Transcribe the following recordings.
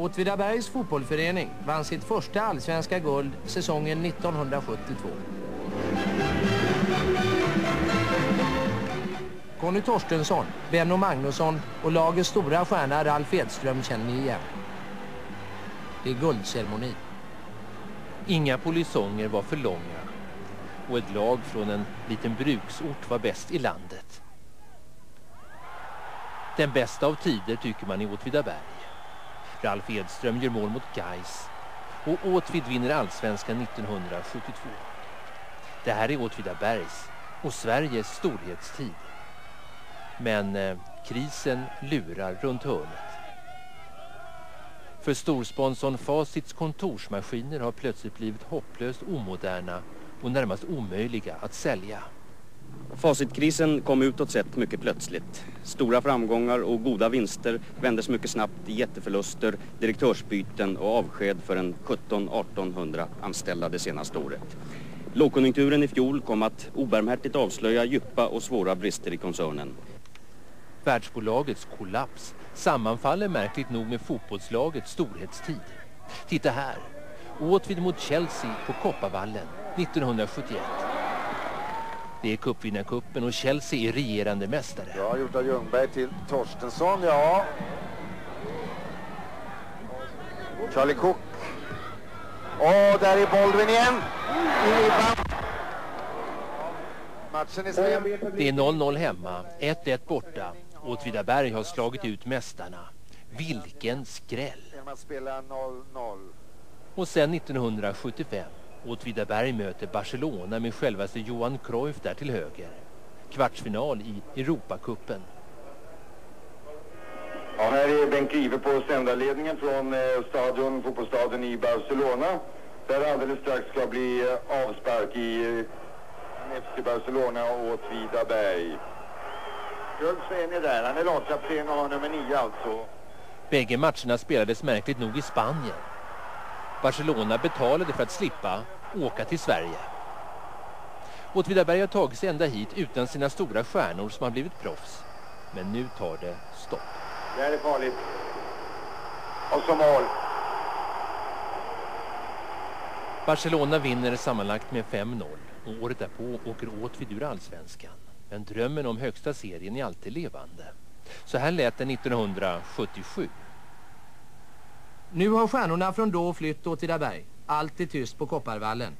Åtvidabergs fotbollförening vann sitt första allsvenska guld säsongen 1972. Conny Torstensson, Benno Magnusson och lagets stora stjärna Ralf Edström känner ni igen. Det är guldceremoni. Inga polisonger var för långa och ett lag från en liten bruksort var bäst i landet. Den bästa av tider tycker man i Åtvidaberg. Ralf Edström gör mål mot Geis och Åtvid vinner allsvenskan 1972. Det här är Åtvidabergs och Sveriges storhetstid. Men eh, krisen lurar runt hörnet. För storsponsorn Facits kontorsmaskiner har plötsligt blivit hopplöst omoderna och närmast omöjliga att sälja. Facitkrisen kom utåt sett mycket plötsligt. Stora framgångar och goda vinster vändes mycket snabbt i jätteförluster, direktörsbyten och avsked för en 17-1800 anställda det senaste året. Lågkonjunkturen i fjol kom att obarmhärtigt avslöja djupa och svåra brister i koncernen. Världsbolagets kollaps sammanfaller märkligt nog med fotbollslagets storhetstid. Titta här. Åtvid mot Chelsea på Kopparvallen 1971. Det är cupvinnarkuppen och Chelsea är regerande mästare. Bra gjort av Ljungberg till Torstensson, ja. Charlie Cook. Och där är Boldrin igen. Matchen är sen. Det är 0-0 hemma, 1-1 borta. Åtvidaberg har slagit ut mästarna. Vilken skräll! Genom att spela 0-0. Och sen 1975. Åtvidaberg möter Barcelona med självaste Johan Cruyff där till höger. Kvartsfinal i Europacupen. Ja, här är Bengt Grive på sändarledningen från eh, stadion, fotbollsstadion i Barcelona. Där alldeles strax ska bli eh, avspark i eh, FC Barcelona och Åtvidaberg. Gulf är där, han är lagkapten och har nummer nio alltså. Bägge matcherna spelades märkligt nog i Spanien. Barcelona betalade för att slippa åka till Sverige. Åtvidaberg har tagit sig ända hit utan sina stora stjärnor som har blivit proffs. Men nu tar det stopp. Det här är farligt. Och så mål. Barcelona vinner sammanlagt med 5-0 och året därpå åker Åtvid ur allsvenskan. Men drömmen om högsta serien är alltid levande. Så här lät det 1977. Nu har stjärnorna från då flytt Åtvidaberg. Allt är tyst på Kopparvallen.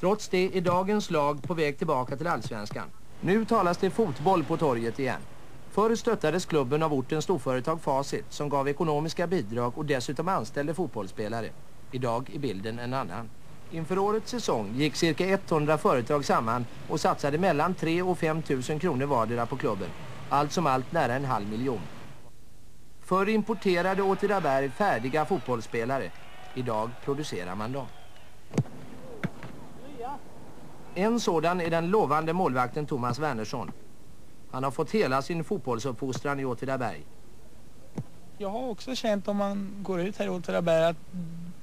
Trots det är dagens lag på väg tillbaka till allsvenskan. Nu talas det fotboll på torget igen. Förr stöttades klubben av ortens storföretag Facit som gav ekonomiska bidrag och dessutom anställde fotbollsspelare. Idag är bilden en annan. Inför årets säsong gick cirka 100 företag samman och satsade mellan 3 och 5 000 kronor vardera på klubben. Allt som allt nära en halv miljon. Förr importerade Åtvidaberg färdiga fotbollsspelare. Idag producerar man dem. En sådan är den lovande målvakten Thomas Wernersson. Han har fått hela sin fotbollsuppfostran i Åtvidaberg. Jag har också känt om man går ut här i Åtvidaberg att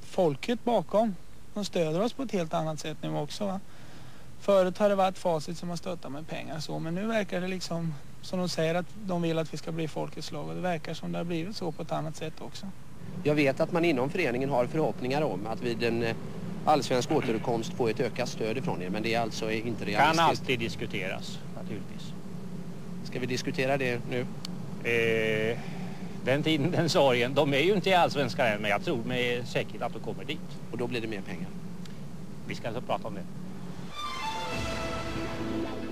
folket bakom de stöder oss på ett helt annat sätt nu också. Va? Förut har det varit facit som har stöttat med pengar så men nu verkar det liksom som de säger att de vill att vi ska bli folkets lag och det verkar som det har blivit så på ett annat sätt också. Jag vet att man inom föreningen har förhoppningar om att vid en eh, allsvensk återkomst få ett ökat stöd ifrån er men det är alltså inte realistiskt. Kan alltid diskuteras naturligtvis. Ska vi diskutera det nu? Eh, den tiden, den sorgen. De är ju inte i allsvenskan än men jag tror med säkerhet att de kommer dit. Och då blir det mer pengar? Vi ska inte prata om det. Thank you.